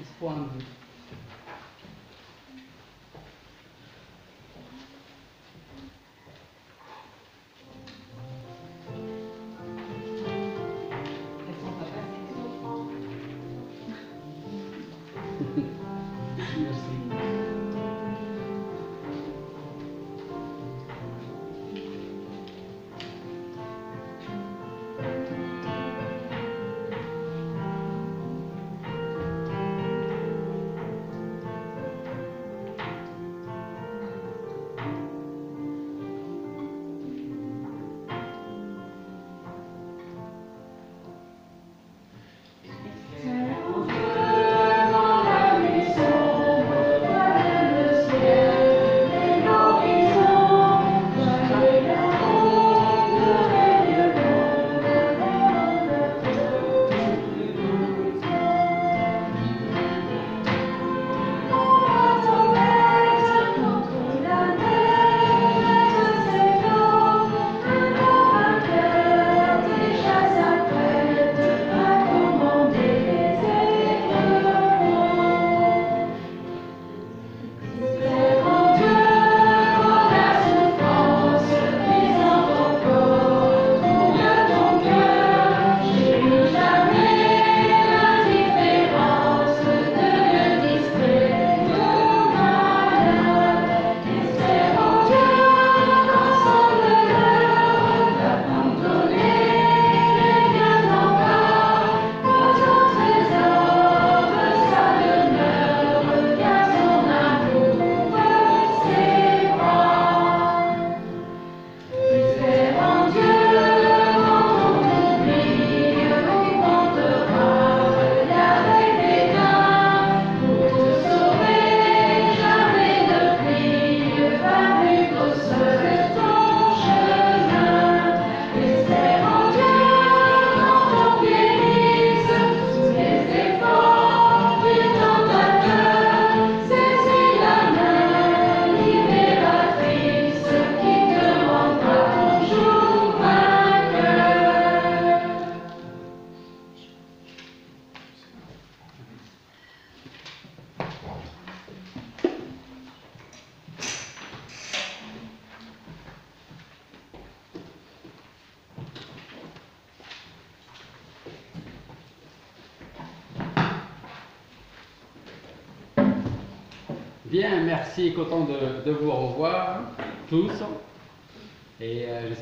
expondo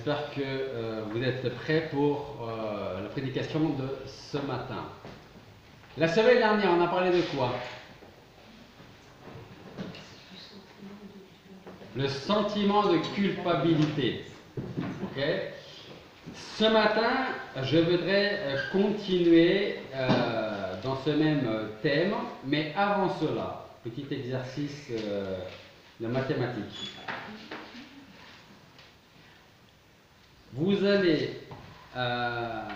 j'espère que euh, vous êtes prêts pour euh, la prédication de ce matin. La semaine dernière, on a parlé de quoi? Le sentiment de culpabilité. Ok? Ce matin, je voudrais euh, continuer dans ce même thème, mais avant cela, petit exercice de mathématiques. Vous allez euh,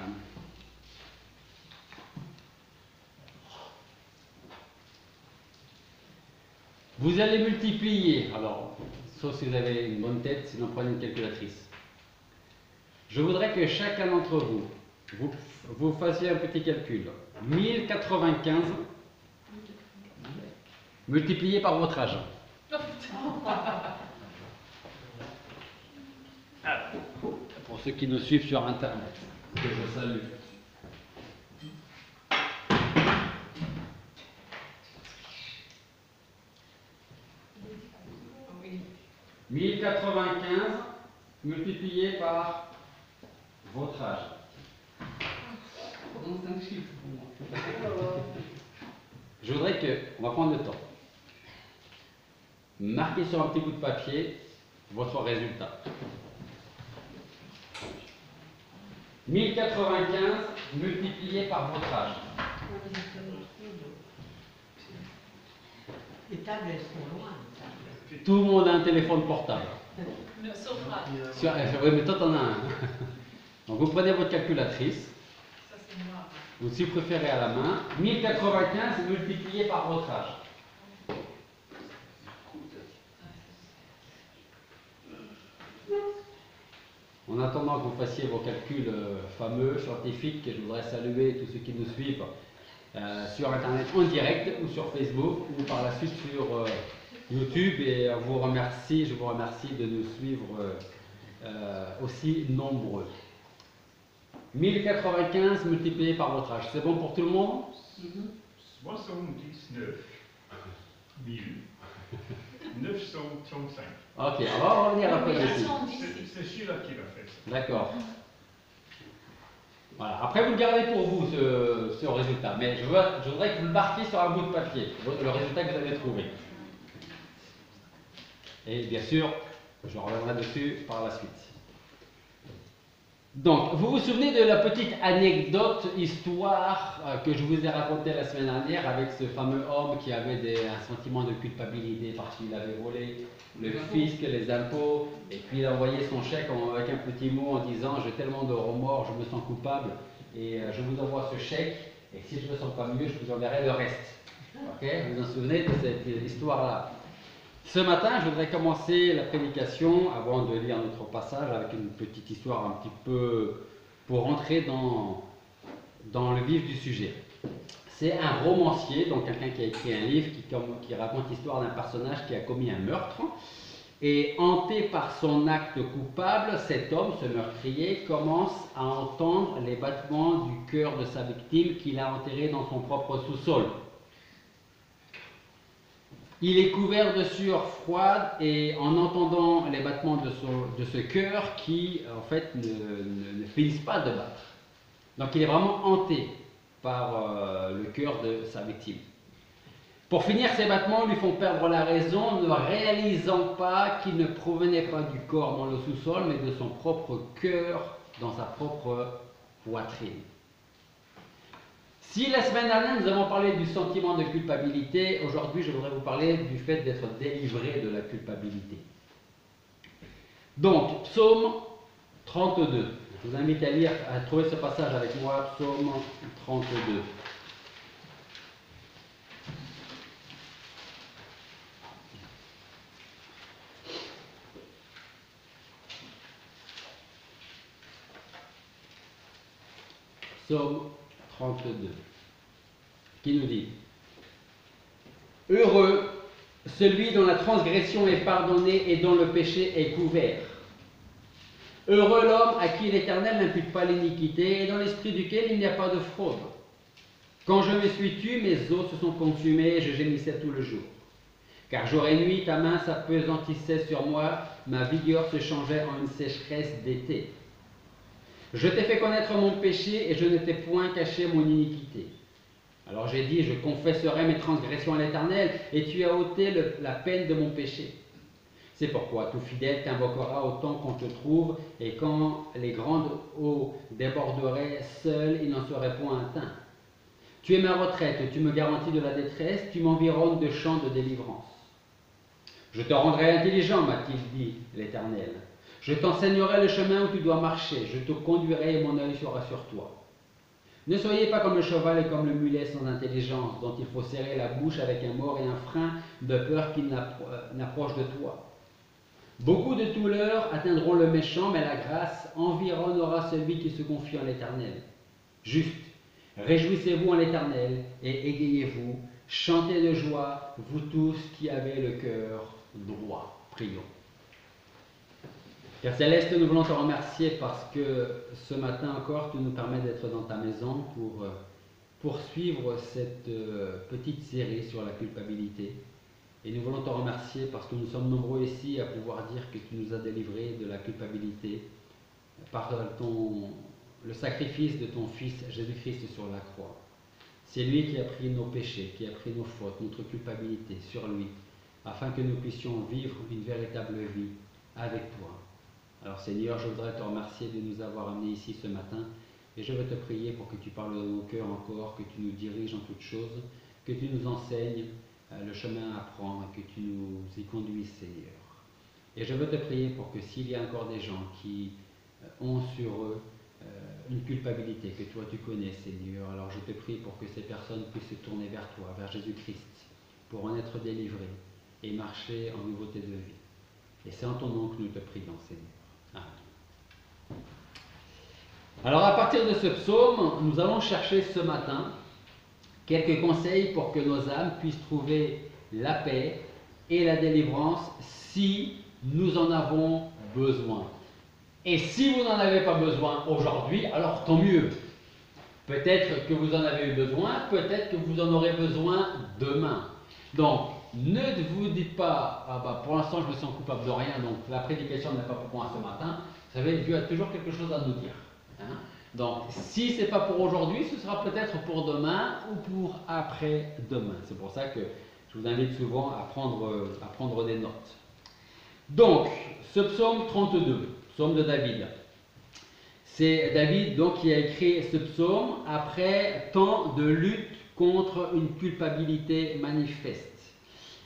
vous allez multiplier, alors, sauf si vous avez une bonne tête, sinon prenez une calculatrice. Je voudrais que chacun d'entre vous, vous, vous fassiez un petit calcul. 1095 multiplié par votre âge. Alors, Pour ceux qui nous suivent sur Internet, que je salue. Oui. 1095 multiplié par votre âge. Comment c'est un chiffre pour moi Je voudrais que, on va prendre le temps, marquez sur un petit bout de papier votre résultat. 1095 multiplié par votre âge. Les tables, elles sont loin. les tables. Tout le monde a un téléphone portable. Sauf moi, Sur, oui, mais toi, t'en as un. Donc, vous prenez votre calculatrice, ça c'est moi. ou si vous préférez à la main, 1095 multiplié par votre âge. En attendant que vous fassiez vos calculs euh, fameux, scientifiques, je voudrais saluer tous ceux qui nous suivent euh, sur Internet en direct ou sur Facebook ou par la suite sur euh, YouTube. Et vous remercie, je vous remercie de nous suivre aussi nombreux. 1095 multiplié par votre âge, c'est bon pour tout le monde? 79 000 935. Ok, on va revenir après dessus. C'est c'est celui-là qui l'a fait. ça. D'accord. Voilà. Après, vous le gardez pour vous, ce, ce résultat. Mais je, veux- je voudrais que vous le marquiez sur un bout de papier, le résultat que vous avez trouvé. Et bien sûr, je reviendrai dessus par la suite. Donc, vous vous souvenez de la petite anecdote, histoire euh, que je vous ai racontée la semaine dernière avec ce fameux homme qui avait des- un sentiment de culpabilité parce qu'il avait volé le fisc, les impôts, et puis il a envoyé son chèque en- avec un petit mot en disant J'ai tellement de remords, je me sens coupable, et euh, je vous envoie ce chèque, et si je ne me sens pas mieux, je vous enverrai le reste. Ok? Vous vous en souvenez de cette histoire-là? Ce matin, je voudrais commencer la prédication avant de lire notre passage avec une petite histoire un petit peu pour entrer dans, dans le vif du sujet. C'est un romancier, donc quelqu'un qui a écrit un livre qui, qui raconte l'histoire d'un personnage qui a commis un meurtre. Et hanté par son acte coupable, cet homme, ce meurtrier, commence à entendre les battements du cœur de sa victime qu'il a enterré dans son propre sous-sol. Il est couvert de sueur froide et en entendant les battements de, son- ce cœur qui, en fait, ne finissent pas de battre. Donc il est vraiment hanté par euh, le cœur de sa victime. Pour finir, ces battements lui font perdre la raison, ne réalisant pas qu'ils ne provenaient pas du corps dans le sous-sol, mais de son propre cœur dans sa propre poitrine. Si la semaine dernière nous avons parlé du sentiment de culpabilité, aujourd'hui je voudrais vous parler du fait d'être délivré de la culpabilité. Donc, psaume 32. Je vous invite à lire, à trouver ce passage avec moi, psaume 32. Psaume 32, qui nous dit Heureux celui dont la transgression est pardonnée et dont le péché est couvert. Heureux l'homme à qui l'Éternel n'impute pas l'iniquité et dans l'esprit duquel il n'y a pas de fraude. Quand je me suis tu, mes os se sont consumés et je gémissais tout le jour. Car jour et nuit, ta main s'apesantissait sur moi, ma vigueur se changeait en une sécheresse d'été. Je t'ai fait connaître mon péché et je ne t'ai point caché mon iniquité. Alors j'ai dit, je confesserai mes transgressions à l'Éternel, et tu as ôté la peine de mon péché. C'est pourquoi tout fidèle t'invoquera autant qu'on te trouve, et quand les grandes eaux déborderaient, seul il n'en serait point atteint. Tu es ma retraite, tu me garantis de la détresse, tu m'environnes de chants de délivrance. Je te rendrai intelligent, m'a-t-il dit l'Éternel. Je t'enseignerai le chemin où tu dois marcher, je te conduirai et mon œil sera sur toi. Ne soyez pas comme le cheval et comme le mulet sans intelligence, dont il faut serrer la bouche avec un mort et un frein, de peur qu'il euh, n'approche de toi. Beaucoup de douleurs atteindront le méchant, mais la grâce environnera celui qui se confie en l'Éternel. Juste, réjouissez-vous en l'Éternel et égayez-vous, chantez de joie, vous tous qui avez le cœur droit. Prions. Père Céleste, nous voulons te remercier parce que ce matin encore, tu nous permets d'être dans ta maison pour euh, poursuivre cette euh, petite série sur la culpabilité. Et nous voulons te remercier parce que nous sommes nombreux ici à pouvoir dire que tu nous as délivrés de la culpabilité par le sacrifice de ton Fils Jésus-Christ sur la croix. C'est lui qui a pris nos péchés, qui a pris nos fautes, notre culpabilité sur lui, afin que nous puissions vivre une véritable vie avec toi. Alors Seigneur, je voudrais te remercier de nous avoir amenés ici ce matin et je veux te prier pour que tu parles dans nos cœurs encore, que tu nous diriges en toutes choses, que tu nous enseignes euh, le chemin à prendre et que tu nous y conduises Seigneur. Et je veux te prier pour que s'il y a encore des gens qui euh, ont sur eux euh, une culpabilité que toi tu connais Seigneur, alors je te prie pour que ces personnes puissent se tourner vers toi, vers Jésus-Christ, pour en être délivrées et marcher en nouveauté de vie. Et c'est en ton nom que nous te prions Seigneur. Alors à partir de ce psaume, nous allons chercher ce matin quelques conseils pour que nos âmes puissent trouver la paix et la délivrance si nous en avons besoin. Et si vous n'en avez pas besoin aujourd'hui, alors tant mieux. Peut-être que vous en avez eu besoin, peut-être que vous en aurez besoin demain. Donc, ne vous dites pas, ah bah, pour l'instant je me sens coupable de rien, donc la prédication n'est pas pour moi ce matin. Vous savez, Dieu a toujours quelque chose à nous dire. Hein? Donc, si ce n'est pas pour aujourd'hui, ce sera peut-être pour demain ou pour après-demain. C'est pour ça que je vous invite souvent à prendre, à prendre des notes. Donc, ce psaume 32, psaume de David. C'est David donc qui a écrit ce psaume après tant de lutte contre une culpabilité manifeste.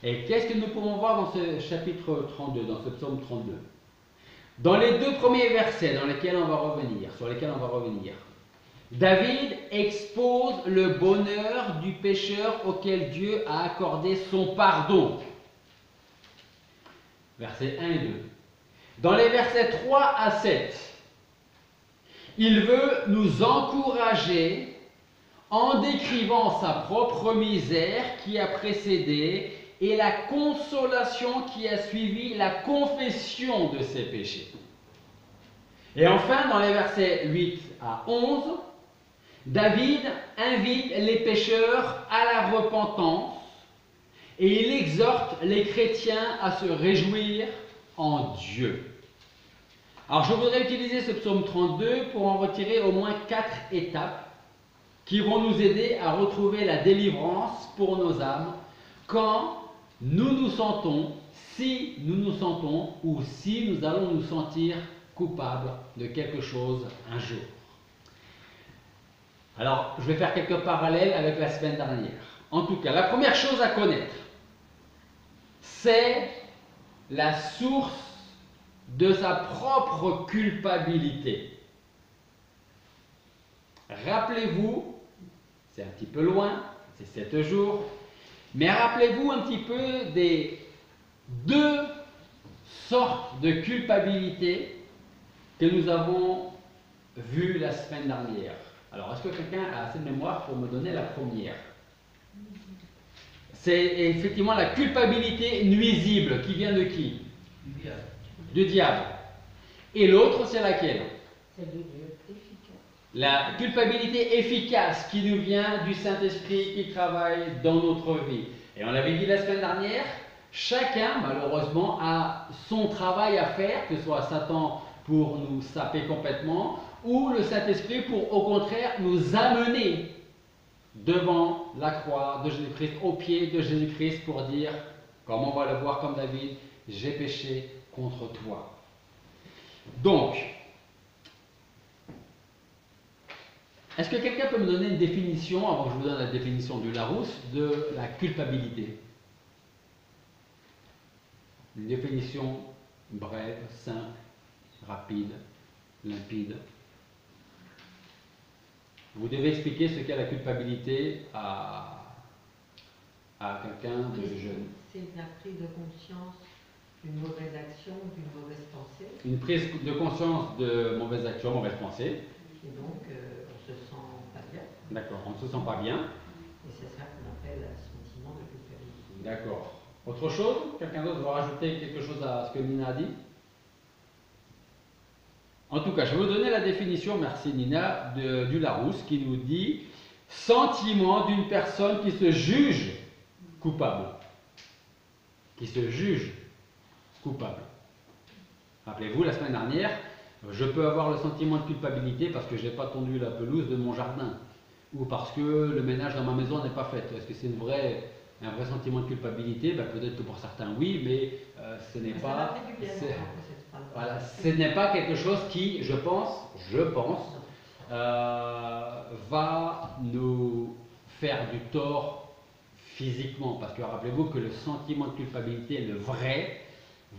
Et qu'est-ce que nous pouvons voir dans ce chapitre 32, dans ce psaume 32 Dans les deux premiers versets dans lesquels on va revenir, sur lesquels on va revenir, David expose le bonheur du pécheur auquel Dieu a accordé son pardon. Versets 1 et 2. Dans les versets 3 à 7, il veut nous encourager en décrivant sa propre misère qui a précédé et la consolation qui a suivi la confession de ses péchés. Et enfin, dans les versets 8 à 11, David invite les pécheurs à la repentance et il exhorte les chrétiens à se réjouir en Dieu. Alors je voudrais utiliser ce psaume 32 pour en retirer au moins quatre étapes qui vont nous aider à retrouver la délivrance pour nos âmes quand nous nous sentons, si nous nous sentons ou si nous allons nous sentir coupables de quelque chose un jour. Alors, je vais faire quelques parallèles avec la semaine dernière. En tout cas, la première chose à connaître, c'est la source de sa propre culpabilité. Rappelez-vous, c'est un petit peu loin, c'est sept jours, mais rappelez-vous un petit peu des deux sortes de culpabilité que nous avons vues la semaine dernière. Alors, est-ce que quelqu'un a assez de mémoire pour me donner la première? C'est effectivement la culpabilité nuisible qui vient de qui? Du diable. Et l'autre, c'est laquelle? C'est de Dieu. La culpabilité efficace qui nous vient du Saint-Esprit qui travaille dans notre vie. Et on l'avait dit la semaine dernière, chacun, malheureusement, a son travail à faire, que ce soit Satan pour nous saper complètement, ou le Saint-Esprit pour au contraire nous amener devant la croix de Jésus-Christ, au pied de Jésus-Christ pour dire, comme on va le voir comme David, j'ai péché contre toi. Donc, est-ce que quelqu'un peut me donner une définition, avant que je vous donne la définition du Larousse, de la culpabilité? Une définition brève, simple, rapide, limpide. Vous devez expliquer ce qu'est la culpabilité à, à quelqu'un de jeune. C'est la prise de conscience d'une mauvaise action, d'une mauvaise pensée. Une prise de conscience de mauvaise action, mauvaise pensée. Et donc, euh, on se sent pas bien. D'accord, on ne se sent pas bien. Et c'est ça qu'on appelle un sentiment de culpabilité. D'accord. Autre chose Quelqu'un d'autre va rajouter quelque chose à ce que Nina a dit? En tout cas, je vais vous donner la définition, merci Nina, de- du Larousse qui nous dit sentiment d'une personne qui se juge coupable. Qui se juge coupable. Rappelez-vous, la semaine dernière, je peux avoir le sentiment de culpabilité parce que je n'ai pas tondu la pelouse de mon jardin ou parce que le ménage dans ma maison n'est pas fait. Est-ce que c'est une vraie, un vrai sentiment de culpabilité? Ben, Peut-être que pour certains, oui, mais euh, ce n'est pas. voilà, ce n'est pas quelque chose qui, je pense, je pense, euh, va nous faire du tort physiquement. Parce que rappelez-vous que le sentiment de culpabilité, le vrai,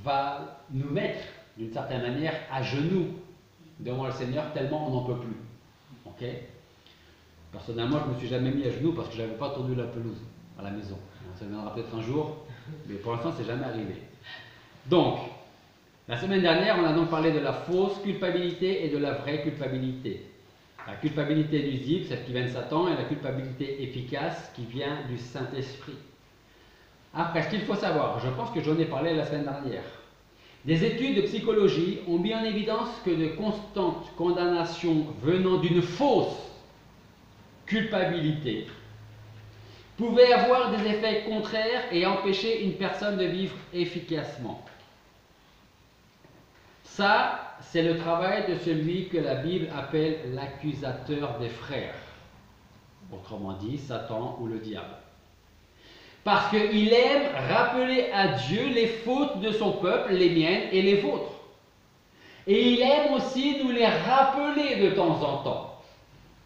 va nous mettre d'une certaine manière à genoux devant le Seigneur tellement on n'en peut plus. Ok? Personnellement, je ne me suis jamais mis à genoux parce que je n'avais pas tendu la pelouse à la maison. Ça viendra peut-être un jour, mais pour l'instant, c'est jamais arrivé. Donc, la semaine dernière, on a donc parlé de la fausse culpabilité et de la vraie culpabilité. La culpabilité nuisible, celle qui vient de Satan, et la culpabilité efficace qui vient du Saint-Esprit. Après, ce qu'il faut savoir, je pense que j'en ai parlé la semaine dernière, des études de psychologie ont mis en évidence que de constantes condamnations venant d'une fausse culpabilité pouvaient avoir des effets contraires et empêcher une personne de vivre efficacement. Ça, c'est le travail de celui que la Bible appelle l'accusateur des frères. Autrement dit, Satan ou le diable. Parce qu'il aime rappeler à Dieu les fautes de son peuple, les miennes et les vôtres. Et il aime aussi nous les rappeler de temps en temps.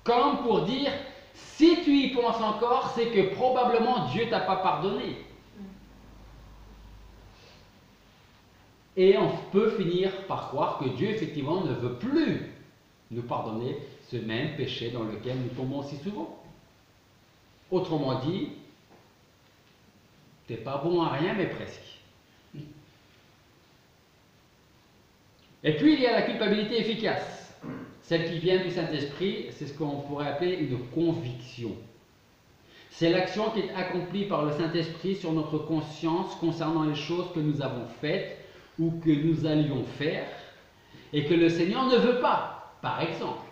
Comme pour dire, si tu y penses encore, c'est que probablement Dieu t'a pas pardonné. Et on peut finir par croire que Dieu, effectivement, ne veut plus nous pardonner ce même péché dans lequel nous tombons si souvent. Autrement dit, t'es pas bon à rien, mais presque. Et puis, il y a la culpabilité efficace. Celle qui vient du Saint-Esprit, c'est ce qu'on pourrait appeler une conviction. C'est l'action qui est accomplie par le Saint-Esprit sur notre conscience concernant les choses que nous avons faites ou que nous allions faire et que le Seigneur ne veut pas, par exemple.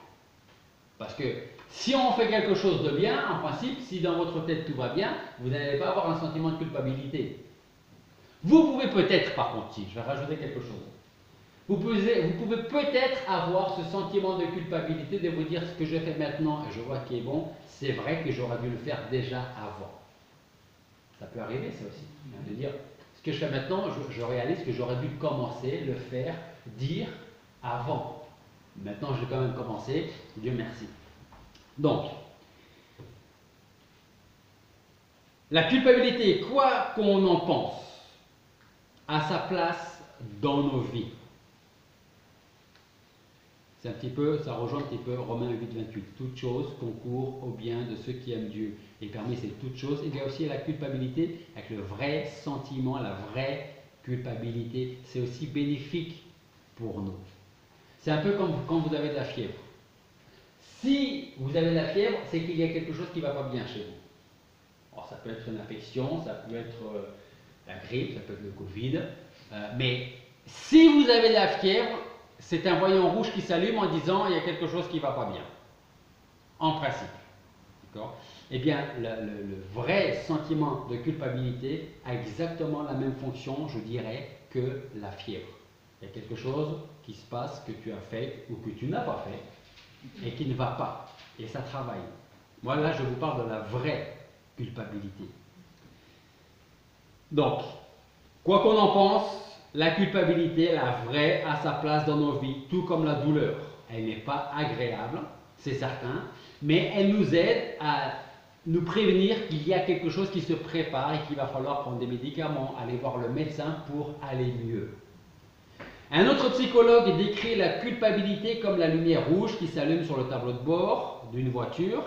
Parce que si on fait quelque chose de bien, en principe, si dans votre tête tout va bien, vous n'allez pas avoir un sentiment de culpabilité. Vous pouvez peut-être, par contre, si, je vais rajouter quelque chose, vous pouvez, peut-être avoir ce sentiment de culpabilité de vous dire ce que je fais maintenant et je vois qui est bon, c'est vrai que j'aurais dû le faire déjà avant. Ça peut arriver, ça aussi. De dire, ce que je fais maintenant, je, réalise que j'aurais dû commencer, le faire, dire avant. Maintenant, j'ai quand même commencé, Dieu merci. Donc, la culpabilité, quoi qu'on en pense, a sa place dans nos vies. C'est un petit peu, ça rejoint un petit peu Romains 8, 28. Toute chose concourt au bien de ceux qui aiment Dieu. Et parmi ces toutes choses, il y a aussi la culpabilité, avec le vrai sentiment, la vraie culpabilité. C'est aussi bénéfique pour nous. C'est un peu comme quand vous avez de la fièvre. Si vous avez de la fièvre, c'est qu'il y a quelque chose qui ne va pas bien chez vous. Alors, ça peut être une infection, ça peut être euh, la grippe, ça peut être le Covid. Euh, mais si vous avez de la fièvre, c'est un voyant rouge qui s'allume en disant il y a quelque chose qui ne va pas bien. En principe. D'accord? Eh bien, le, vrai sentiment de culpabilité a exactement la même fonction, je dirais, que la fièvre. Il y a quelque chose qui se passe que tu as fait ou que tu n'as pas fait et qui ne va pas. Et ça travaille. Moi, là, je vous parle de la vraie culpabilité. Donc, quoi qu'on en pense, la culpabilité, la vraie, a sa place dans nos vies, tout comme la douleur. Elle n'est pas agréable, c'est certain, mais elle nous aide à nous prévenir qu'il y a quelque chose qui se prépare et qu'il va falloir prendre des médicaments, aller voir le médecin pour aller mieux. Un autre psychologue décrit la culpabilité comme la lumière rouge qui s'allume sur le tableau de bord d'une voiture.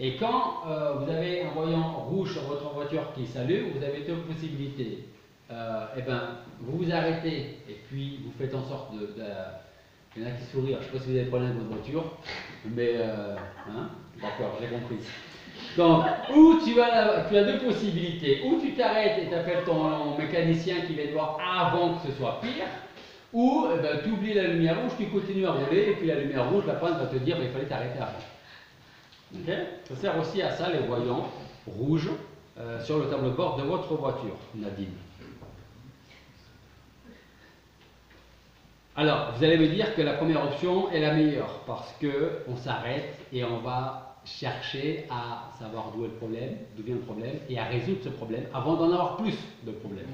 Et quand euh, vous avez un voyant rouge sur votre voiture qui s'allume, vous avez deux possibilités euh, eh ben, vous vous arrêtez et puis vous faites en sorte de. il y en a qui sourient, je ne sais pas si vous avez problème avec votre voiture, mais. Euh, hein, D'accord, j'ai compris. Donc, ou tu as, tu as deux possibilités. Ou tu t'arrêtes et tu appelles ton mécanicien qui va te avant que ce soit pire, ou eh ben, tu oublies la lumière rouge, tu continues à rouler, et puis la lumière rouge, la panne va te dire qu'il fallait t'arrêter avant. Ok? Ça sert aussi à ça, les voyants rouges euh, sur le tableau de bord de votre voiture, Nadine. Alors, vous allez me dire que la première option est la meilleure parce que on s'arrête et on va chercher à savoir d'où est le problème, d'où vient le problème et à résoudre ce problème avant d'en avoir plus de problèmes.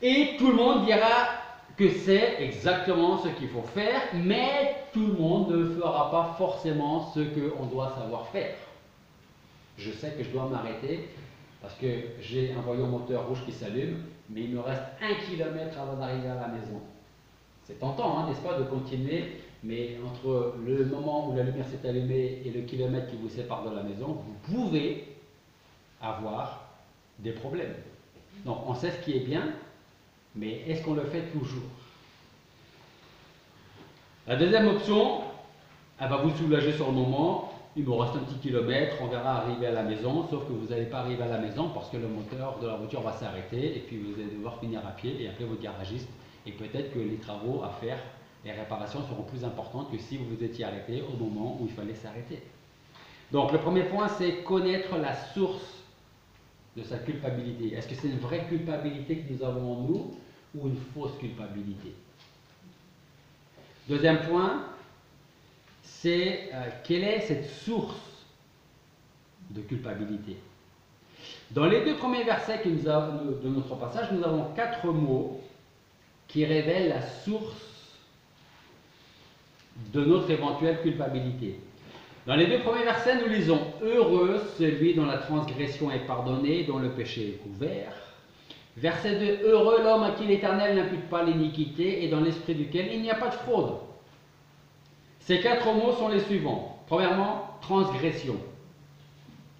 Et tout le monde dira que c'est exactement ce qu'il faut faire, mais tout le monde ne fera pas forcément ce qu'on doit savoir faire. Je sais que je dois m'arrêter parce que j'ai un voyant moteur rouge qui s'allume, mais il me reste un kilomètre avant d'arriver à la maison. C'est tentant, hein, n'est-ce pas, de continuer, mais entre le moment où la lumière s'est allumée et le kilomètre qui vous sépare de la maison, vous pouvez avoir des problèmes. Donc on sait ce qui est bien, mais est-ce qu'on le fait toujours? La deuxième option, elle va vous soulager sur le moment. Il me reste un petit kilomètre, on verra arriver à la maison, sauf que vous n'allez pas arriver à la maison parce que le moteur de la voiture va s'arrêter et puis vous allez devoir finir à pied et appeler votre garagiste. Et peut-être que les travaux à faire, les réparations seront plus importantes que si vous vous étiez arrêté au moment où il fallait s'arrêter. Donc le premier point, c'est connaître la source de sa culpabilité. Est-ce que c'est une vraie culpabilité que nous avons en nous ou une fausse culpabilité? Deuxième point, c'est euh, quelle est cette source de culpabilité? Dans les deux premiers versets de notre passage, nous avons quatre mots qui révèlent la source de notre éventuelle culpabilité. Dans les deux premiers versets, nous lisons Heureux celui dont la transgression est pardonnée, dont le péché est couvert. Verset 2 Heureux l'homme à qui l'Éternel n'impute pas l'iniquité et dans l'esprit duquel il n'y a pas de fraude. Ces quatre mots sont les suivants. Premièrement, transgression.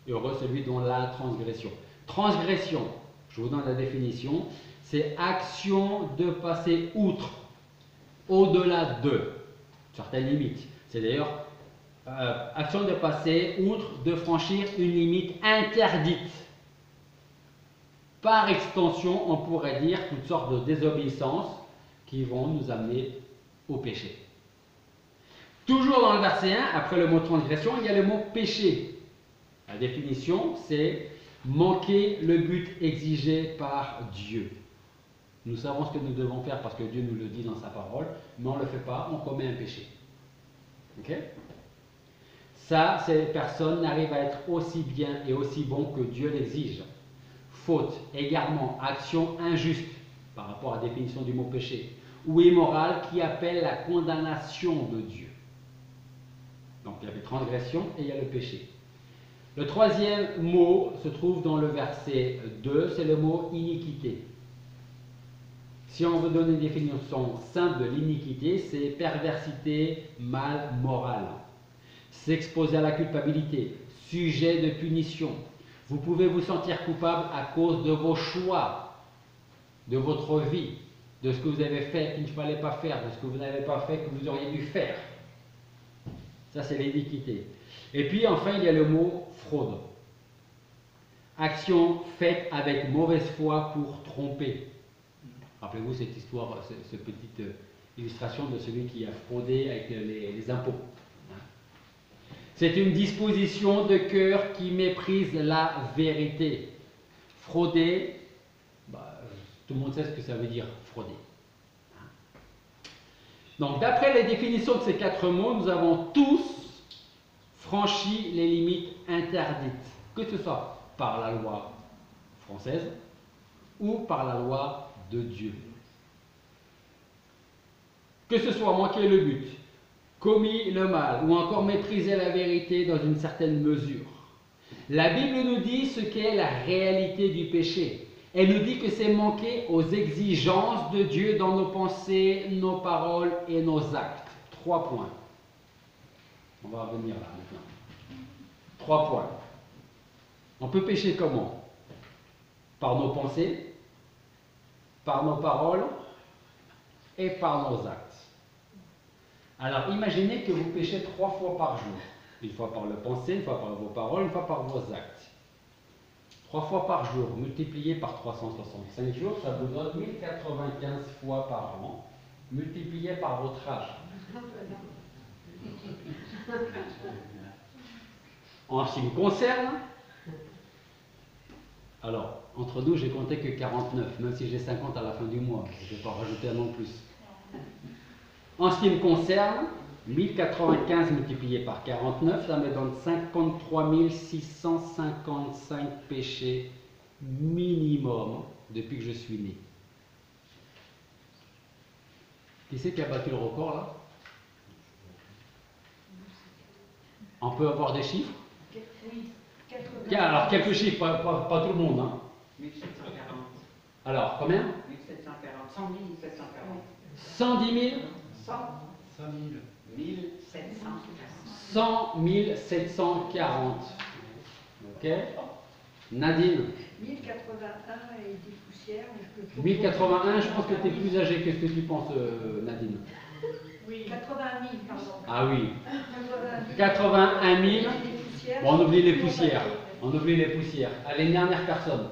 Heureux celui dont la transgression. Transgression, je vous donne la définition, c'est action de passer outre, au-delà de certaines limites. C'est d'ailleurs euh, action de passer outre, de franchir une limite interdite. Par extension, on pourrait dire toutes sortes de désobéissances qui vont nous amener au péché. Toujours dans le verset 1, après le mot transgression, il y a le mot péché. La définition, c'est manquer le but exigé par Dieu. Nous savons ce que nous devons faire parce que Dieu nous le dit dans sa parole, mais on ne le fait pas, on commet un péché. Ok? Ça, ces personnes n'arrivent à être aussi bien et aussi bon que Dieu l'exige. Faute, égarement, action injuste par rapport à la définition du mot péché, ou immoral qui appelle la condamnation de Dieu. Donc il y a les transgressions et il y a le péché. Le troisième mot se trouve dans le verset 2, c'est le mot iniquité. Si on veut donner une définition simple de l'iniquité, c'est perversité, mal moral s'exposer à la culpabilité, sujet de punition. Vous pouvez vous sentir coupable à cause de vos choix, de votre vie, de ce que vous avez fait qu'il ne fallait pas faire, de ce que vous n'avez pas fait que vous auriez dû faire. Ça, c'est l'iniquité. Et puis, enfin, il y a le mot fraude. Action faite avec mauvaise foi pour tromper. Rappelez-vous cette histoire, cette, petite euh, illustration de celui qui a fraudé avec les impôts. C'est une disposition de cœur qui méprise la vérité. Frauder, bah, tout le monde sait ce que ça veut dire, frauder. Donc, d'après les définitions de ces quatre mots, nous avons tous franchi les limites interdites, que ce soit par la loi française ou par la loi de Dieu. Que ce soit manquer le but, commis le mal ou encore méprisé la vérité dans une certaine mesure. La Bible nous dit ce qu'est la réalité du péché. Elle nous dit que c'est manquer aux exigences de Dieu dans nos pensées, nos paroles et nos actes. Trois points. On va revenir là maintenant. Trois points. On peut pécher comment? Par nos pensées, par nos paroles et par nos actes. Alors imaginez que vous péchez trois fois par jour. Une fois par le pensée, une fois par vos paroles, une fois par vos actes. Trois fois par jour, multiplié par 365 jours, ça vous donne 1095 fois par an, multiplié par votre âge. En ce qui me concerne, alors, entre nous, j'ai compté que 49, même si j'ai 50 à la fin du mois. Je ne vais pas rajouter un an plus. En ce qui me concerne, 1095 multiplié par 49, ça me donne 53 655 péchés minimum depuis que je suis né. Qui c'est qui a battu le record là? On peut avoir des chiffres? Oui. Alors, quelques chiffres, pas, tout le monde. Hein. 1740. Alors, combien? 1740. 100 1740. 110 000 100 100 740. Ok Nadine? 1081 et des poussières. je peux 1081, je pense que tu es plus âgé. Qu'est-ce que tu penses, euh, Nadine Oui. 80 000, pardon. Ah oui. 80 81 000. Des poussières. Bon, on oublie les poussières. On oublie les poussières. Allez, une dernière personne.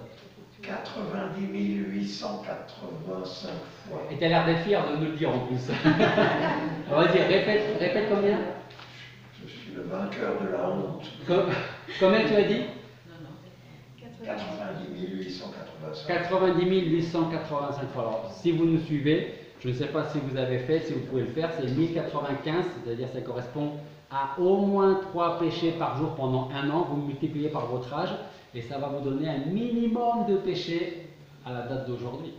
90 885 fois. Et tu as l'air d'être fier de nous le dire en plus. Vas-y, répète, répète combien? Je suis le vainqueur de la honte. Com- Combien tu as dit? 90 885. 90 885 fois. Alors, si vous nous suivez, je ne sais pas si vous avez fait, si vous pouvez le faire, c'est 1095, c'est-à-dire ça correspond à au moins 3 péchés par jour pendant un an. Vous multipliez par votre âge et ça va vous donner un minimum de péchés à la date d'aujourd'hui.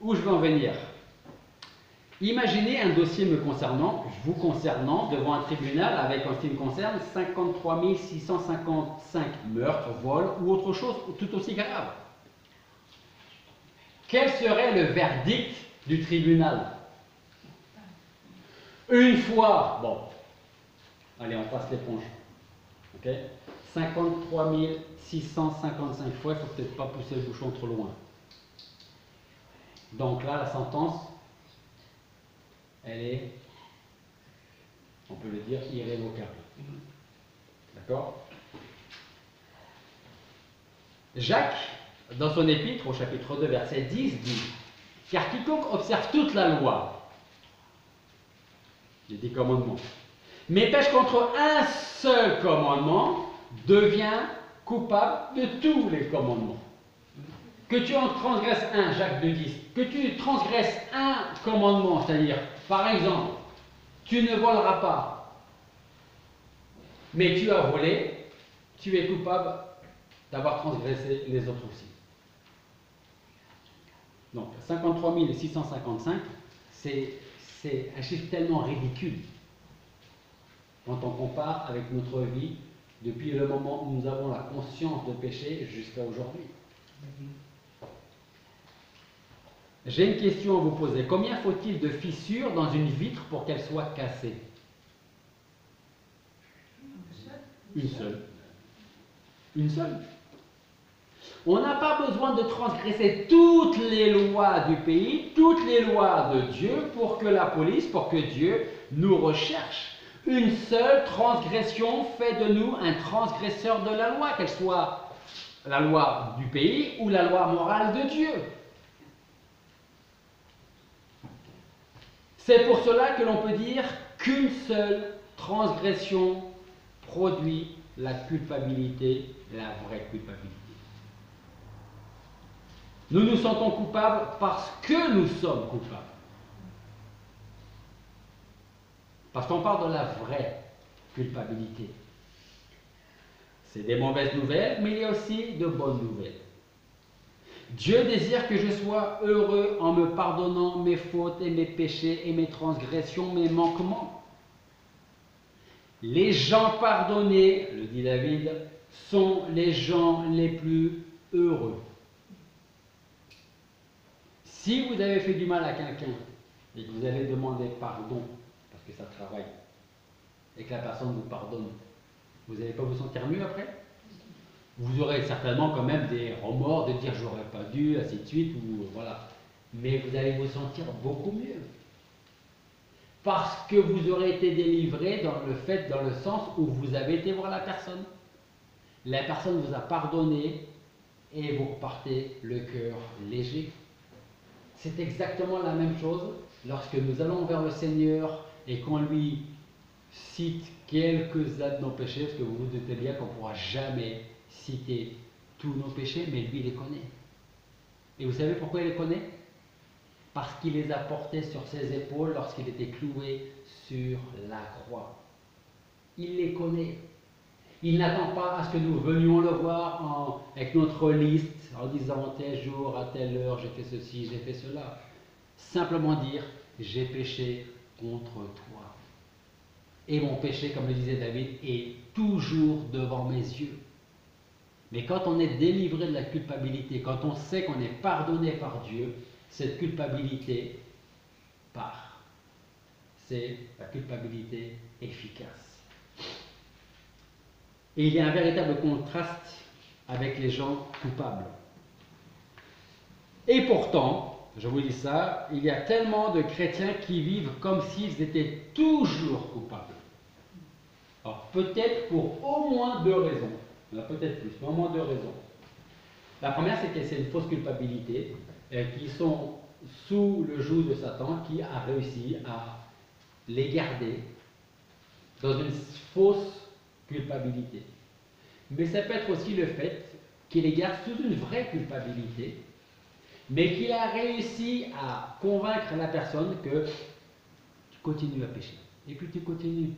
Où je veux en venir? Imaginez un dossier me concernant, vous concernant, devant un tribunal avec, en ce qui me concerne, 53 655 meurtres, vols ou autre chose tout aussi grave. Quel serait le verdict du tribunal? Une fois, bon, allez, on passe l'éponge. Ok? 53 655 fois, il ne faut peut-être pas pousser le bouchon trop loin. Donc là, la sentence, elle est, on peut le dire, irrévocable. D'accord? Jacques, dans son épître, au chapitre 2, verset 10, dit Car quiconque observe toute la loi, les dix commandements, mais pêche contre un seul commandement, devient coupable de tous les commandements. Que tu en transgresses un, Jacques 2, 10, que tu transgresses un commandement, c'est-à-dire, par exemple, tu ne voleras pas, mais tu as volé, tu es coupable d'avoir transgressé les autres aussi. Donc 53 655, c'est c'est un chiffre tellement ridicule quand on compare avec notre vie depuis le moment où nous avons la conscience de péché jusqu'à aujourd'hui. J'ai une question à vous poser. Combien faut-il de fissures dans une vitre pour qu'elle soit cassée Une seule. Une seule? On n'a pas besoin de transgresser toutes les lois du pays, toutes les lois de Dieu pour que la police, pour que Dieu nous recherche. Une seule transgression fait de nous un transgresseur de la loi, qu'elle soit la loi du pays ou la loi morale de Dieu. C'est pour cela que l'on peut dire qu'une seule transgression produit la culpabilité, la vraie culpabilité. Nous nous sentons coupables parce que nous sommes coupables. Parce qu'on parle de la vraie culpabilité. C'est des mauvaises nouvelles, mais il y a aussi de bonnes nouvelles. Dieu désire que je sois heureux en me pardonnant mes fautes et mes péchés et mes transgressions, mes manquements. Les gens pardonnés, le dit David, sont les gens les plus heureux. Si vous avez fait du mal à quelqu'un et que vous allez demander pardon, parce que ça travaille, et que la personne vous pardonne, vous n'allez pas vous sentir mieux après? Vous aurez certainement quand même des remords de dire j'aurais pas dû, ainsi de suite, ou voilà. Mais vous allez vous sentir beaucoup mieux. Parce que vous aurez été délivré dans le fait, dans le sens où vous avez été voir la personne. La personne vous a pardonné et vous repartez le cœur léger. C'est exactement la même chose lorsque nous allons vers le Seigneur et qu'on lui cite quelques-uns de nos péchés, parce que vous vous doutez bien qu'on ne pourra jamais citer tous nos péchés, mais lui les connaît. Et vous savez pourquoi il les connaît? Parce qu'il les a portés sur ses épaules lorsqu'il était cloué sur la croix. Il les connaît. Il n'attend pas à ce que nous venions le voir avec notre liste en disant tel jour, à telle heure, j'ai fait ceci, j'ai fait cela. Simplement dire j'ai péché contre toi. Et mon péché, comme le disait David, est toujours devant mes yeux. Mais quand on est délivré de la culpabilité, quand on sait qu'on est pardonné par Dieu, cette culpabilité part. C'est la culpabilité efficace. Et il y a un véritable contraste avec les gens coupables. Et pourtant, je vous dis ça, il y a tellement de chrétiens qui vivent comme s'ils étaient toujours coupables. Peut-être pour au moins deux raisons. Peut-être plus, mais au moins deux raisons. La première, c'est que c'est une fausse culpabilité, euh, qui sont sous le joug de Satan, qui a réussi à les garder dans une fausse culpabilité. Mais ça peut être aussi le fait qu'il les garde sous une vraie culpabilité, mais qu'il a réussi à convaincre la personne que tu continues à pécher. Et puis tu continues.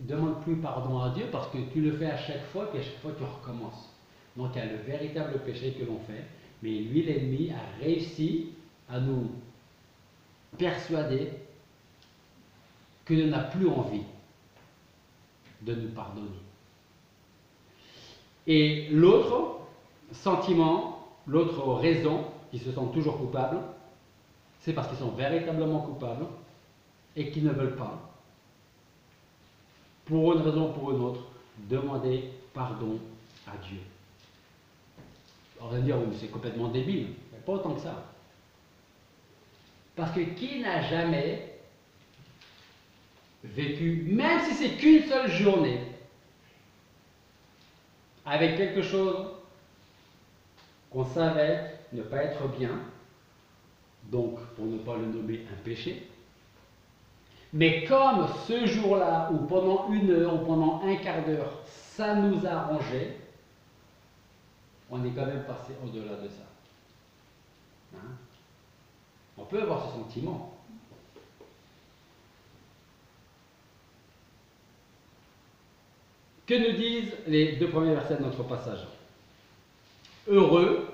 Demande plus pardon à Dieu parce que tu le fais à chaque fois, puis à chaque fois tu recommences. Donc il y a le véritable péché que l'on fait, mais lui, l'ennemi, a réussi à nous persuader qu'il n'a plus envie de nous pardonner. Et l'autre sentiment, l'autre raison qu'ils se sentent toujours coupables, c'est parce qu'ils sont véritablement coupables et qu'ils ne veulent pas, pour une raison ou pour une autre, demander pardon à Dieu. On va dire, c'est complètement débile, mais pas autant que ça. Parce que qui n'a jamais vécu, même si c'est qu'une seule journée, avec quelque chose qu'on savait ne pas être bien, donc pour ne pas le nommer un péché, mais comme ce jour-là, ou pendant une heure, ou pendant un quart d'heure, ça nous a arrangé, on est quand même passé au-delà de ça. Hein? On peut avoir ce sentiment. Que nous disent les deux premiers versets de notre passage? Heureux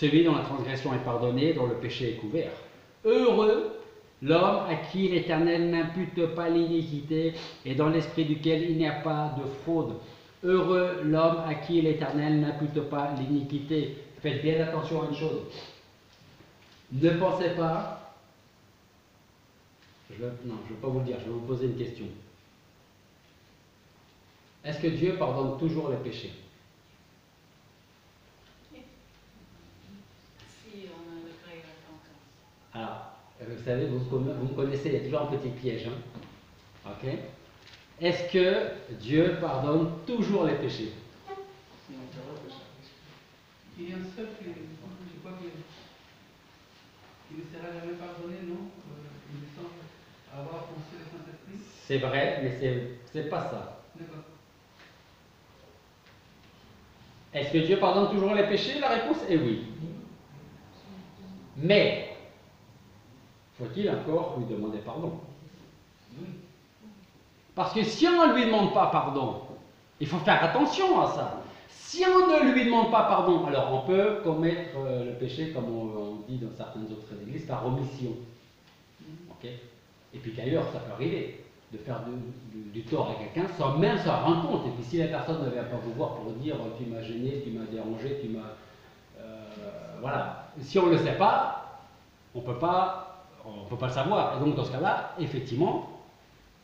celui dont la transgression est pardonnée, dont le péché est couvert. Heureux l'homme à qui l'Éternel n'impute pas l'iniquité et dans l'esprit duquel il n'y a pas de fraude. Heureux l'homme à qui l'Éternel n'impute pas l'iniquité. Faites bien attention à une chose. Ne pensez pas. Non, je ne vais pas vous le dire, je vais vous poser une question. Est-ce que Dieu pardonne toujours les péchés Si on a le gré Alors, vous savez, vous, vous me connaissez, il y a toujours un petit piège. Hein? Ok Est-ce que Dieu pardonne toujours les péchés? Il y a un seul qui, je crois qu'il ne sera jamais pardonné, non? Euh, Il me semble avoir pensé le Saint-Esprit. C'est vrai, mais c'est pas ça. D'accord. Est-ce que Dieu pardonne toujours les péchés? La réponse est oui. Mais, faut-il encore lui demander pardon? Parce que si on ne lui demande pas pardon, il faut faire attention à ça. Si on ne lui demande pas pardon, alors on peut commettre euh, le péché, comme on, dit dans certaines autres églises, par omission. Et puis d'ailleurs, ça peut arriver de faire du, tort à quelqu'un sans même s'en rendre compte. Et puis si la personne ne vient pas vous voir pour dire tu m'as gêné, tu m'as dérangé, tu m'as. Euh, voilà. Si on ne le sait pas, on peut pas, on peut pas le savoir. Et donc dans ce cas-là, effectivement,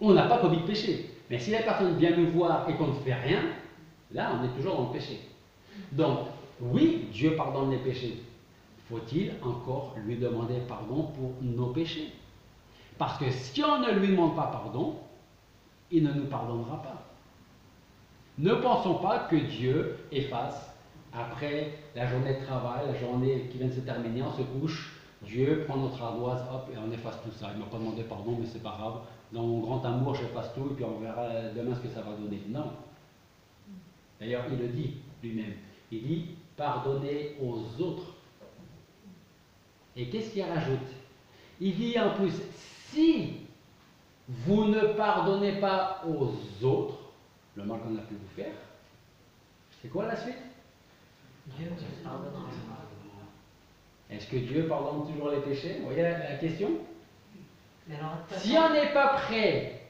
on n'a pas commis de péché. Mais si la personne vient nous voir et qu'on ne fait rien, là on est toujours dans le péché. Donc, oui, Dieu pardonne les péchés. Faut-il encore lui demander pardon pour nos péchés? Parce que si on ne lui demande pas pardon, il ne nous pardonnera pas. Ne pensons pas que Dieu efface après la journée de travail, la journée qui vient de se terminer, on se couche, Dieu prend notre ardoise, hop, et on efface tout ça. Il ne m'a pas demandé pardon, mais c'est pas grave. Dans mon grand amour, j'efface tout, et puis on verra demain ce que ça va donner. Non. D'ailleurs, il le dit lui-même. Il dit, pardonnez aux autres. Et qu'est-ce qu'il rajoute? Il dit en plus, si vous ne pardonnez pas aux autres le mal qu'on a pu vous faire, c'est quoi la suite? Est-ce que Dieu pardonne toujours les péchés? Vous voyez la, question? Si on n'est pas prêt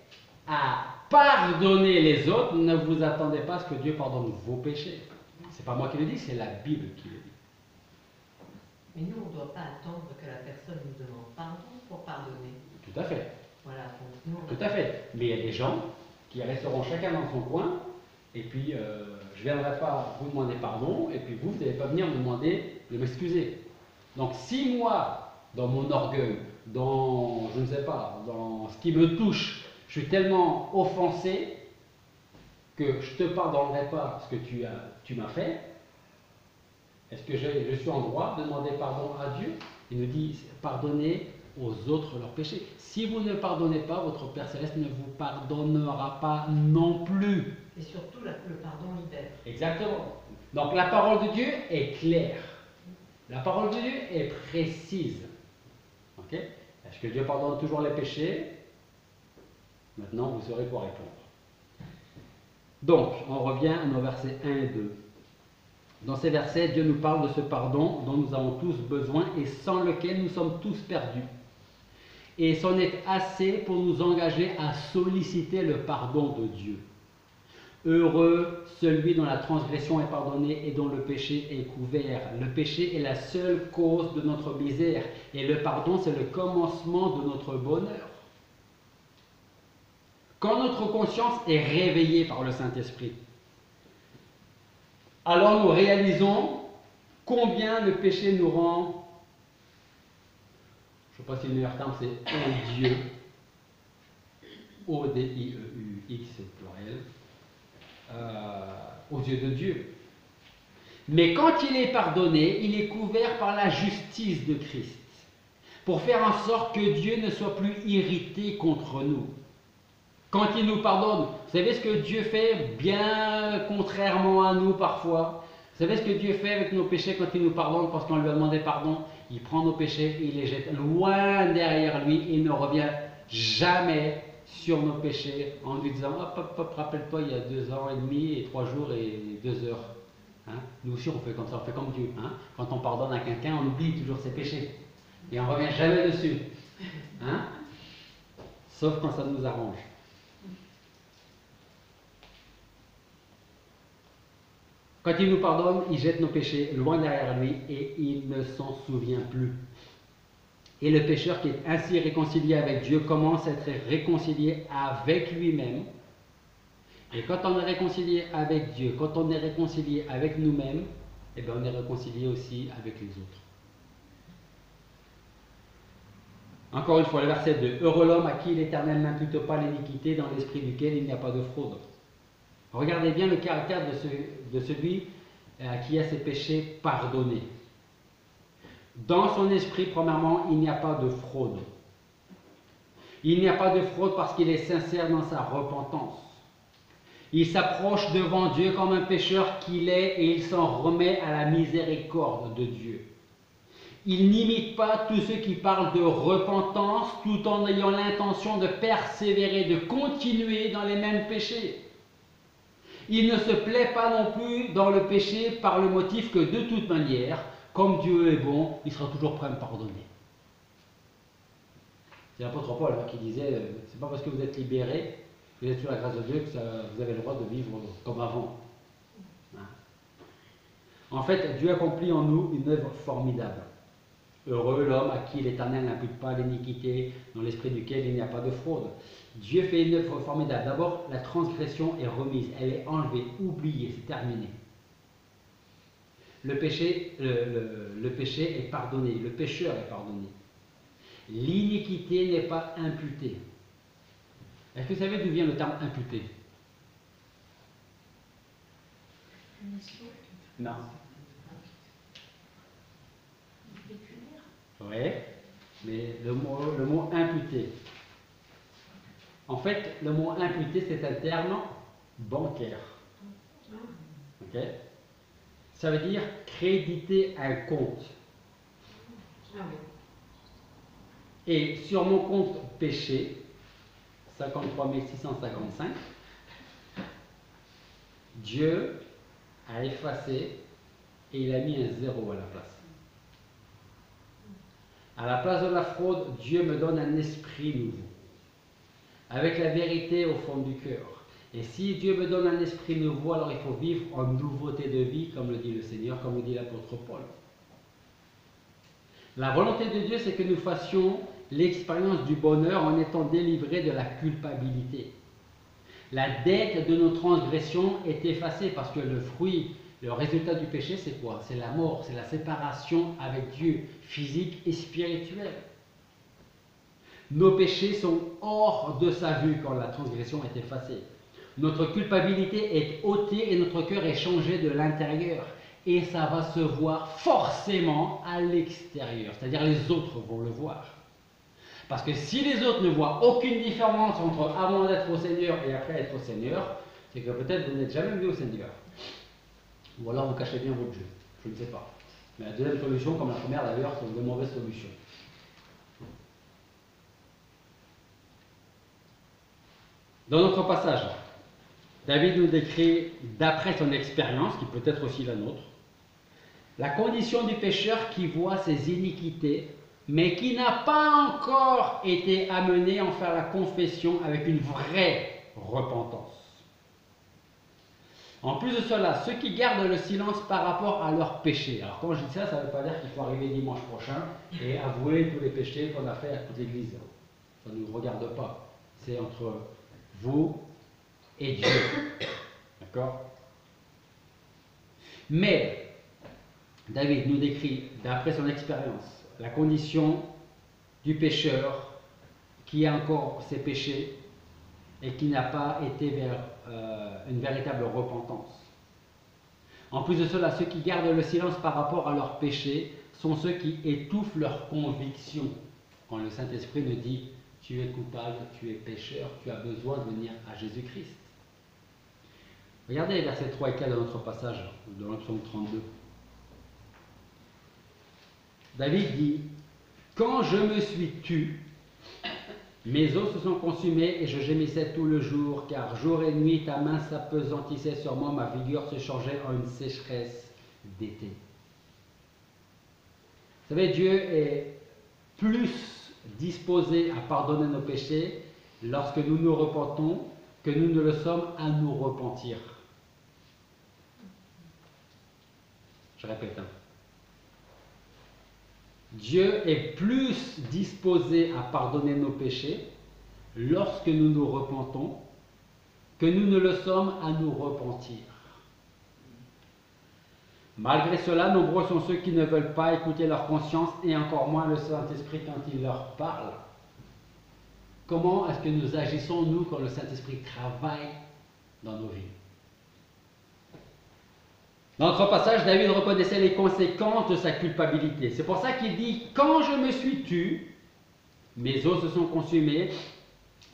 à pardonner les autres, ne vous attendez pas à ce que Dieu pardonne vos péchés. C'est pas moi qui le dis, c'est la Bible qui le dit. Mais nous, on ne doit pas attendre que la personne nous demande pardon pour pardonner. Tout à fait. Voilà, Tout à fait. Mais il y a des gens qui resteront chacun dans son coin et puis euh, je ne viendrai pas vous demander pardon, et puis vous, vous n'allez pas venir me demander de m'excuser. Donc si moi, dans mon orgueil, dans, je ne sais pas, dans ce qui me touche, je suis tellement offensé que je ne te pardonnerai pas ce que tu, as, tu m'as fait, est-ce que je, je suis en droit de demander pardon à Dieu? Il nous dit, pardonnez aux autres leurs péchés. Si vous ne pardonnez pas, votre Père Céleste ne vous pardonnera pas non plus. Et surtout, le pardon libère. Exactement. Donc la parole de Dieu est claire. La parole de Dieu est précise. Est-ce que Dieu pardonne toujours les péchés? Maintenant, vous saurez quoi répondre. Donc, on revient à nos versets 1 et 2. Dans ces versets, Dieu nous parle de ce pardon dont nous avons tous besoin et sans lequel nous sommes tous perdus. Et c'en est assez pour nous engager à solliciter le pardon de Dieu. Heureux celui dont la transgression est pardonnée et dont le péché est couvert. Le péché est la seule cause de notre misère et le pardon c'est le commencement de notre bonheur. Quand notre conscience est réveillée par le Saint-Esprit, alors nous réalisons combien le péché nous rend, je ne sais pas si le meilleur terme c'est odieux, O-D-I-E-U-X pluriel, euh, aux yeux de Dieu. Mais quand il est pardonné, il est couvert par la justice de Christ, pour faire en sorte que Dieu ne soit plus irrité contre nous. Quand il nous pardonne, vous savez ce que Dieu fait bien contrairement à nous parfois? Vous savez ce que Dieu fait avec nos péchés quand il nous pardonne? Parce qu'on lui a demandé pardon Il prend nos péchés il les jette loin derrière lui il ne revient jamais sur nos péchés en lui disant hop hop hop rappelle-toi il y a deux ans et demi et trois jours et deux heures. Hein nous aussi on fait comme ça, on fait comme Dieu. Hein quand on pardonne à quelqu'un, on oublie toujours ses péchés et on revient jamais dessus. Hein Sauf quand ça nous arrange. Quand il nous pardonne, il jette nos péchés loin derrière lui et il ne s'en souvient plus. Et le pécheur qui est ainsi réconcilié avec Dieu commence à être réconcilié avec lui-même. Et quand on est réconcilié avec Dieu, quand on est réconcilié avec nous-mêmes, eh bien on est réconcilié aussi avec les autres. Encore une fois, le verset 2. Heureux l'homme à qui l'Éternel n'impute pas l'iniquité, dans l'esprit duquel il n'y a pas de fraude. Regardez bien le caractère de, de celui à qui a ses péchés pardonnés. Dans son esprit, premièrement, il n'y a pas de fraude. Il n'y a pas de fraude parce qu'il est sincère dans sa repentance. Il s'approche devant Dieu comme un pécheur qu'il est et il s'en remet à la miséricorde de Dieu. Il n'imite pas tous ceux qui parlent de repentance tout en ayant l'intention de persévérer, de continuer dans les mêmes péchés. Il ne se plaît pas non plus dans le péché par le motif que de toute manière, comme Dieu est bon, il sera toujours prêt à me pardonner. C'est l'apôtre Paul hein, qui disait, euh, c'est pas parce que vous êtes libéré, vous êtes sur la grâce de Dieu que vous avez le droit de vivre comme avant. Hein. En fait, Dieu accomplit en nous une œuvre formidable. Heureux l'homme à qui l'Éternel n'impute pas l'iniquité, dans l'esprit duquel il n'y a pas de fraude. Dieu fait une œuvre formidable. D'abord, la transgression est remise, elle est enlevée, oubliée, c'est terminé. Le péché, le, péché est pardonné, le pécheur est pardonné. L'iniquité n'est pas imputée. Est-ce que vous savez d'où vient le terme imputé? Non. Oui, mais le mot, le mot imputé. En fait, le mot imputé, c'est un terme bancaire. Ok? Ça veut dire créditer un compte. Ah oui. Et sur mon compte péché, 53 655, Dieu a effacé et il a mis un zéro à la place. À la place de la fraude, Dieu me donne un esprit nouveau, avec la vérité au fond du cœur. Et si Dieu me donne un esprit nouveau, alors il faut vivre en nouveauté de vie, comme le dit le Seigneur, comme le dit l'apôtre Paul. La volonté de Dieu, c'est que nous fassions l'expérience du bonheur en étant délivrés de la culpabilité. La dette de nos transgressions est effacée parce que le fruit, le résultat du péché, c'est quoi? C'est la mort, c'est la séparation avec Dieu, physique et spirituelle. Nos péchés sont hors de sa vue quand la transgression est effacée. Notre culpabilité est ôtée et notre cœur est changé de l'intérieur. Et ça va se voir forcément à l'extérieur. C'est-à-dire les autres vont le voir. Parce que si les autres ne voient aucune différence entre avant d'être au Seigneur et après être au Seigneur, c'est que peut-être vous n'êtes jamais venu au Seigneur. Ou alors vous cachez bien votre jeu. Je ne sais pas. Mais la deuxième solution, comme la première d'ailleurs, c'est une mauvaise solution. Dans notre passage, David nous décrit, d'après son expérience, qui peut être aussi la nôtre, la condition du pécheur qui voit ses iniquités, mais qui n'a pas encore été amené à en faire la confession avec une vraie repentance. En plus de cela, ceux qui gardent le silence par rapport à leurs péchés. Alors quand je dis ça, ça ne veut pas dire qu'il faut arriver dimanche prochain et avouer tous les péchés qu'on a fait à toute l'Église. Ça ne nous regarde pas. C'est entre vous et Dieu. D'accord? Mais, David nous décrit, d'après son expérience, la condition du pécheur qui a encore ses péchés et qui n'a pas été vers euh, une véritable repentance. En plus de cela, ceux qui gardent le silence par rapport à leurs péchés sont ceux qui étouffent leurs convictions. Quand le Saint-Esprit nous dit tu es coupable, tu es pécheur, tu as besoin de venir à Jésus-Christ. Regardez les versets 3 et 4 de notre passage, dans le psaume 32. David dit Quand je me suis tu, mes os se sont consumés et je gémissais tout le jour, car jour et nuit ta main s'apesantissait sur moi, ma vigueur se changeait en une sécheresse d'été. Vous savez, Dieu est plus disposés à pardonner nos péchés lorsque nous nous repentons que nous ne le sommes à nous repentir. Je répète. Hein. Dieu est plus disposé à pardonner nos péchés lorsque nous nous repentons que nous ne le sommes à nous repentir. Malgré cela, nombreux sont ceux qui ne veulent pas écouter leur conscience et encore moins le Saint-Esprit quand il leur parle. Comment est-ce que nous agissons, nous, quand le Saint-Esprit travaille dans nos vies? Dans notre passage, David reconnaissait les conséquences de sa culpabilité. C'est pour ça qu'il dit, quand je me suis tu, mes os se sont consumés,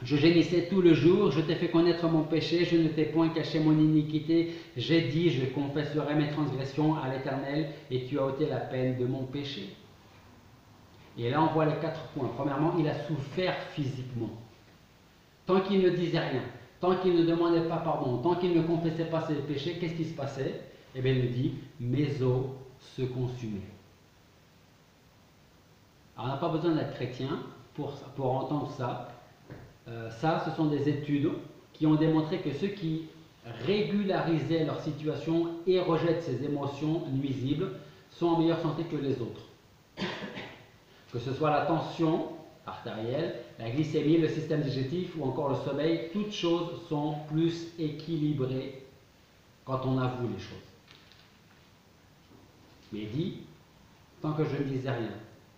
je gémissais tout le jour, je t'ai fait connaître mon péché, je ne t'ai point caché mon iniquité. J'ai dit, je confesserai mes transgressions à l'Éternel, et tu as ôté la peine de mon péché. Et là, on voit les quatre points. Premièrement, il a souffert physiquement. Tant qu'il ne disait rien, tant qu'il ne demandait pas pardon, tant qu'il ne confessait pas ses péchés, qu'est-ce qui se passait? Eh bien, il nous dit, mes os se consumaient. Alors, on n'a pas besoin d'être chrétien pour, pour entendre ça. Euh, ça, ce sont des études qui ont démontré que ceux qui régularisaient leur situation et rejettent ces émotions nuisibles sont en meilleure santé que les autres. Que ce soit la tension artérielle, la glycémie, le système digestif ou encore le sommeil, toutes choses sont plus équilibrées quand on avoue les choses. Mais dit, tant que je ne disais rien,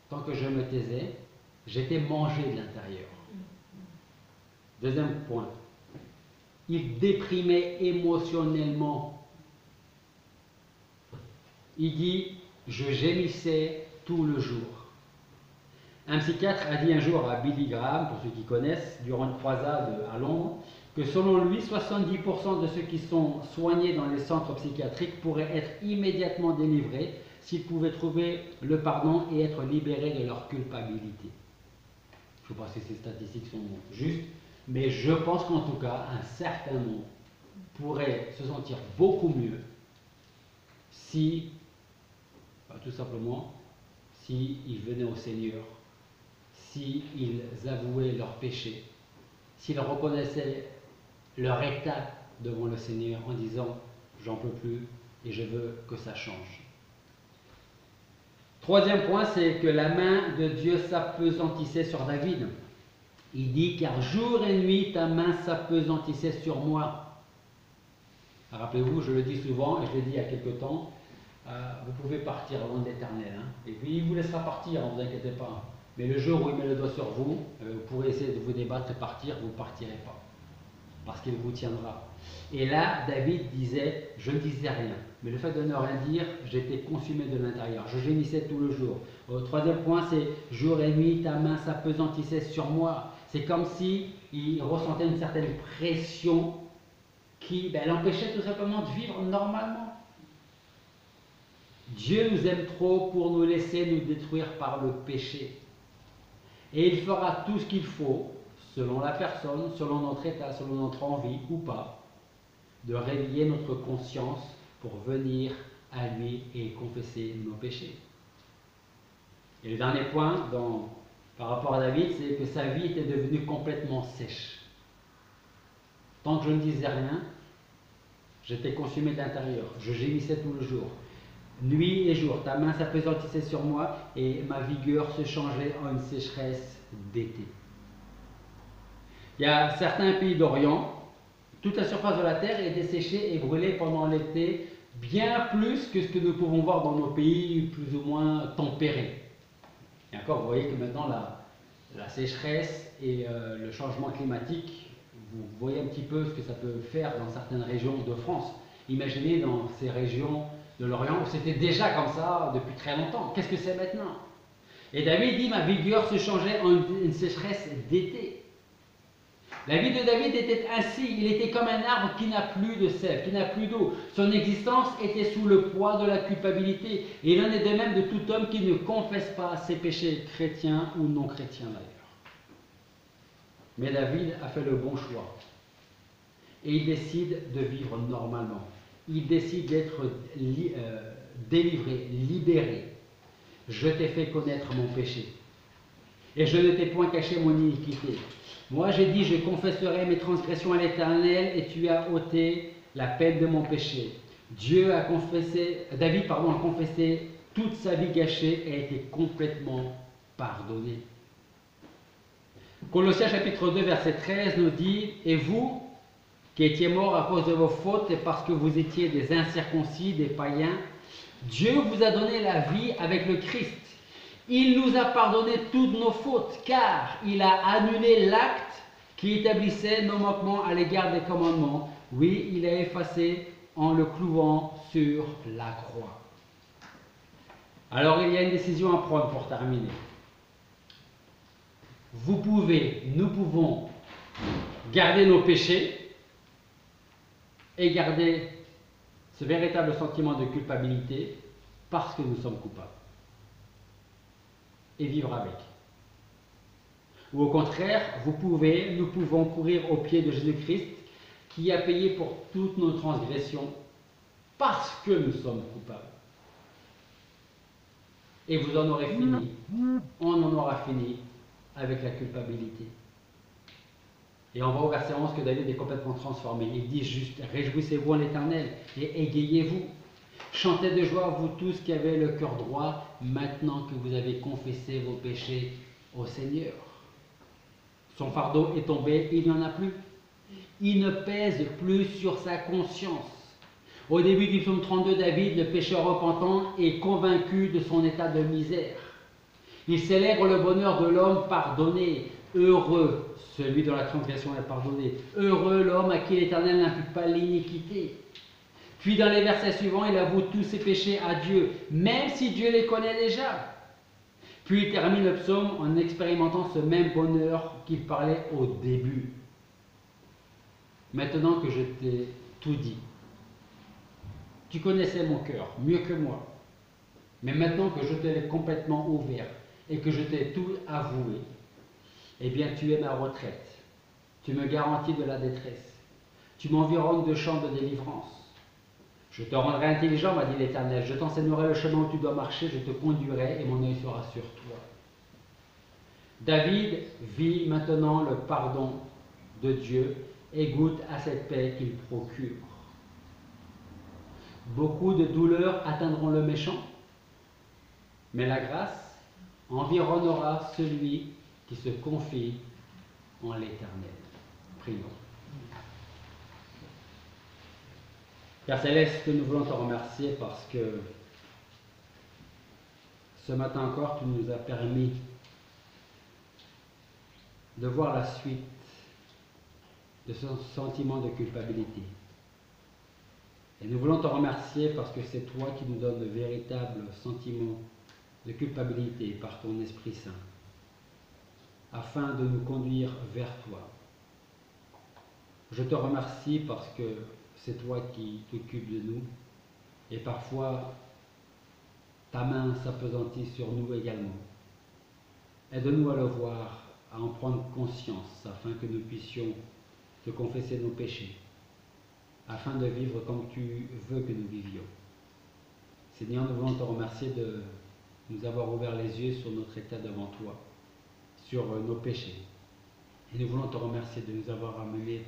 tant que je me taisais, j'étais mangé de l'intérieur. Deuxième point, il déprimait émotionnellement. Il dit, je gémissais tout le jour. Un psychiatre a dit un jour à Billy Graham, pour ceux qui connaissent, durant une croisade à Londres, que selon lui, 70% de ceux qui sont soignés dans les centres psychiatriques pourraient être immédiatement délivrés s'ils pouvaient trouver le pardon et être libérés de leur culpabilité. Je ne sais pas si ces statistiques sont justes, mais je pense qu'en tout cas, un certain nombre pourraient se sentir beaucoup mieux si, bah, tout simplement, s'ils venaient au Seigneur, s'ils avouaient leurs péchés, s'ils reconnaissaient leur état devant le Seigneur en disant j'en peux plus et je veux que ça change. Troisième point, c'est que la main de Dieu s'apesantissait sur David. Il dit car jour et nuit ta main s'apesantissait sur moi. Rappelez-vous, je le dis souvent et je l'ai dit il y a quelque temps, euh, vous pouvez partir loin l'éternel. Hein. et puis il vous laissera partir, ne vous inquiétez pas. Mais le jour où il met le doigt sur vous, euh, vous pourrez essayer de vous débattre et partir, vous ne partirez pas. Parce qu'il vous tiendra. Et là, David disait, je ne disais rien. Mais le fait de ne rien dire, j'étais consumé de l'intérieur. Je gémissais tout le jour. Au troisième point, c'est jour et nuit, ta main s'apesantissait sur moi. C'est comme si il ressentait une certaine pression qui ben, l'empêchait tout simplement de vivre normalement. Dieu nous aime trop pour nous laisser nous détruire par le péché. Et il fera tout ce qu'il faut, selon la personne, selon notre état, selon notre envie ou pas, de réveiller notre conscience pour venir à lui et confesser nos péchés. Et le dernier point par rapport à David, c'est que sa vie était devenue complètement sèche. Tant que je ne disais rien, j'étais consumé d'intérieur. Je gémissais tout le jour. Nuit et jour, ta main s'apesantissait sur moi et ma vigueur se changeait en une sécheresse d'été. Il y a certains pays d'Orient, toute la surface de la terre est desséchée et brûlée pendant l'été, bien plus que ce que nous pouvons voir dans nos pays plus ou moins tempérés. Et encore, vous voyez que maintenant la, sécheresse et euh, le changement climatique, vous voyez un petit peu ce que ça peut faire dans certaines régions de France. Imaginez dans ces régions de l'Orient où c'était déjà comme ça depuis très longtemps. Qu'est-ce que c'est maintenant? Et David dit, ma vigueur se changeait en une sécheresse d'été. La vie de David était ainsi, il était comme un arbre qui n'a plus de sève, qui n'a plus d'eau. Son existence était sous le poids de la culpabilité. Et il en est de même de tout homme qui ne confesse pas ses péchés chrétiens ou non chrétiens d'ailleurs. Mais David a fait le bon choix. Et il décide de vivre normalement il décide d'être euh, délivré, libéré. Je t'ai fait connaître mon péché. Et je ne t'ai point caché mon iniquité. Moi j'ai dit, je confesserai mes transgressions à l'Éternel, et tu as ôté la peine de mon péché. Dieu a confessé, David pardon, a confessé toute sa vie gâchée et a été complètement pardonné. Colossiens chapitre 2 verset 13 nous dit, et vous, qui étiez morts à cause de vos fautes et parce que vous étiez des incirconcis, des païens, Dieu vous a donné la vie avec le Christ. Il nous a pardonné toutes nos fautes, car il a annulé l'acte qui établissait nos manquements à l'égard des commandements. Oui, il a effacé en le clouant sur la croix. Alors il y a une décision à prendre pour terminer. Vous pouvez, nous pouvons garder nos péchés, et garder ce véritable sentiment de culpabilité parce que nous sommes coupables. Et vivre avec. Ou au contraire, vous pouvez, nous pouvons courir au pied de Jésus-Christ qui a payé pour toutes nos transgressions parce que nous sommes coupables. Et vous en aurez fini, on en aura fini avec la culpabilité. Et on voit au verset 11 que David est complètement transformé. Il dit juste Réjouissez-vous en l'éternel et égayez-vous. Chantez de joie, vous tous qui avez le cœur droit, maintenant que vous avez confessé vos péchés au Seigneur. Son fardeau est tombé, il n'y en a plus. Il ne pèse plus sur sa conscience. Au début du psaume 32, David, le pécheur repentant, est convaincu de son état de misère. Il célèbre le bonheur de l'homme pardonné, Heureux celui dont la transgression est pardonnée. Heureux l'homme à qui l'Éternel n'impute pas l'iniquité. Puis dans les versets suivants, il avoue tous ses péchés à Dieu, même si Dieu les connaît déjà. Puis il termine le psaume en expérimentant ce même bonheur qu'il parlait au début. Maintenant que je t'ai tout dit, tu connaissais mon cœur mieux que moi. Mais maintenant que je t'ai complètement ouvert et que je t'ai tout avoué, eh bien tu es ma retraite. Tu me garantis de la détresse. Tu m'environnes de champs de délivrance. Je te rendrai intelligent, m'a dit l'Éternel. Je t'enseignerai le chemin où tu dois marcher, je te conduirai et mon œil sera sur toi. David vit maintenant le pardon de Dieu et goûte à cette paix qu'il procure. Beaucoup de douleurs atteindront le méchant, mais la grâce environnera celui qui se confie en l'éternel. Prions. Père Céleste, nous voulons te remercier parce que ce matin encore, tu nous as permis de voir la suite de ce sentiment de culpabilité. Et nous voulons te remercier parce que c'est toi qui nous donnes le véritable sentiment de culpabilité par ton Esprit Saint, afin de nous conduire vers toi. Je te remercie parce que c'est toi qui t'occupes de nous, et parfois ta main s'apesantit sur nous également. Aide-nous à le voir, à en prendre conscience, afin que nous puissions te confesser nos péchés afin de vivre comme tu veux que nous vivions. Seigneur, nous voulons te remercier de nous avoir ouvert les yeux sur notre état devant toi, sur nos péchés. Et nous voulons te remercier de nous avoir amenés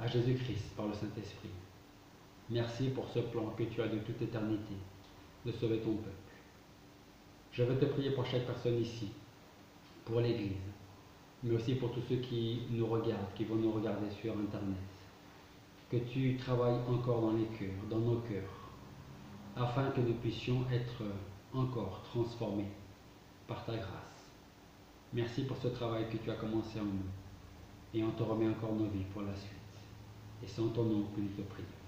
à Jésus-Christ par le Saint-Esprit. Merci pour ce plan que tu as de toute éternité, de sauver ton peuple. Je veux te prier pour chaque personne ici, pour l'Église, mais aussi pour tous ceux qui nous regardent, qui vont nous regarder sur Internet que tu travailles encore dans les cœurs, dans nos cœurs, afin que nous puissions être encore transformés par ta grâce. Merci pour ce travail que tu as commencé en nous, et on te remet encore nos vies pour la suite. Et en ton nom que nous te prions.